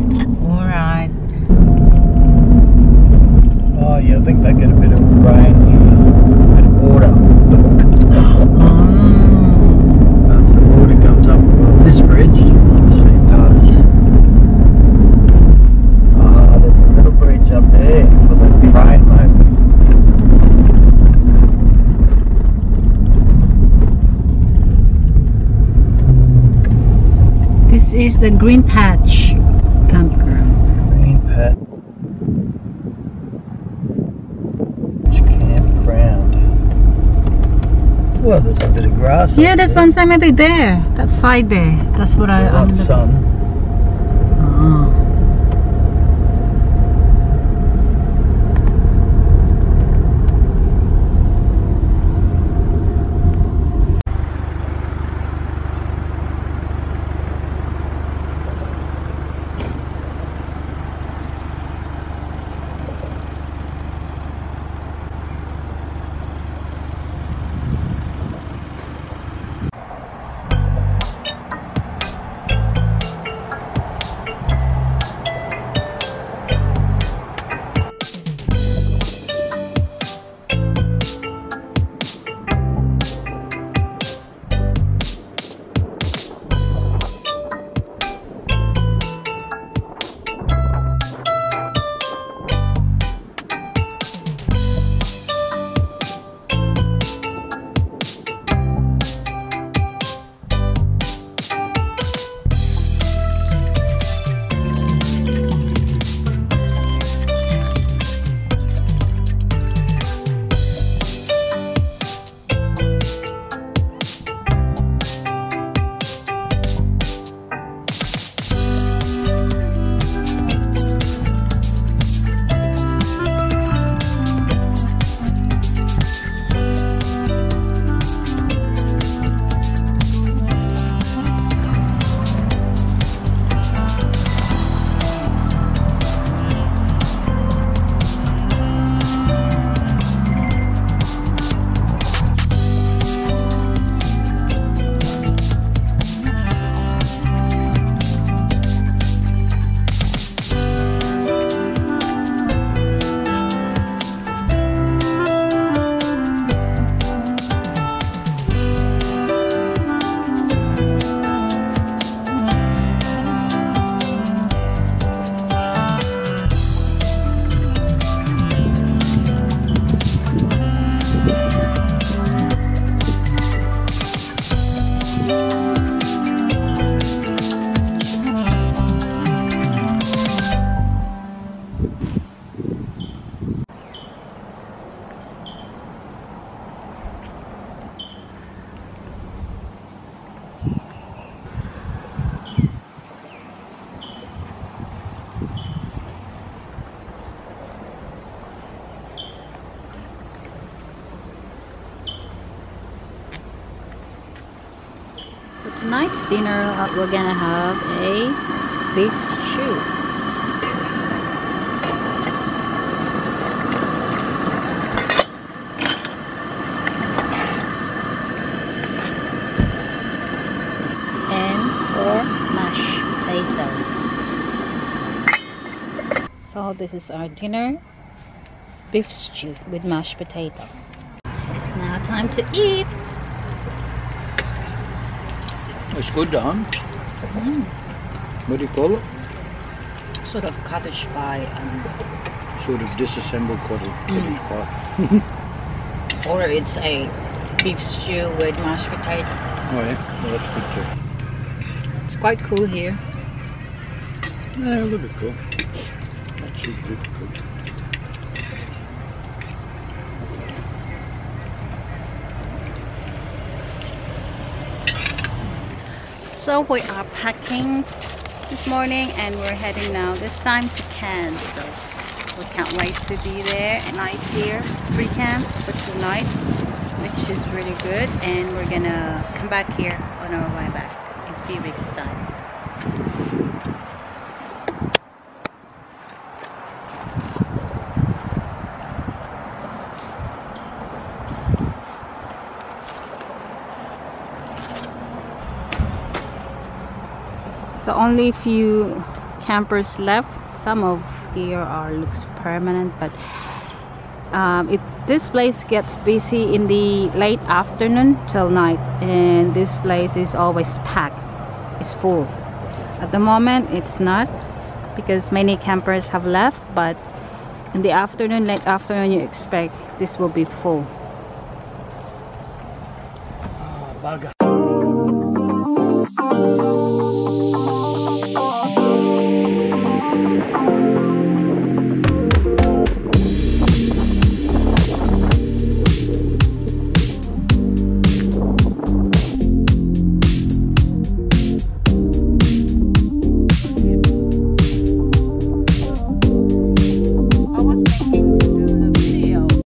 All right. Oh, yeah, I think they get a bit of rain here. An order. Look. oh. the water comes up this bridge. Obviously, it does. Ah, there's a little bridge up there train is the green patch campground. Green Patch Campground. Well, there's a bit of grass. Yeah, that's there. one side maybe there. That side there. That's what I. I'm sun. For tonight's dinner, uh, we're gonna have a beef stew. And mashed potato. So this is our dinner. Beef stew with mashed potato. It's now time to eat. It's good, Don. Mm. What do you call it? Sort of cottage pie um, Sort of disassembled cottage, Mm. cottage pie. or it's a beef stew with mashed potato. Oh yeah, well, that's good too. It's quite cool here. Yeah, a little bit cool. That should be So we are packing this morning and we're heading now this time to Cairns. So we can't wait to be there. A night here, free camp for tonight, which is really good. And we're gonna come back here on our way back in a few weeks time. So only few campers left. Some of here are looks permanent, but um, it this place gets busy in the late afternoon till night, and this place is always packed. It's full. At the moment, it's not because many campers have left, but in the afternoon, late afternoon, you expect this will be full. Bugger.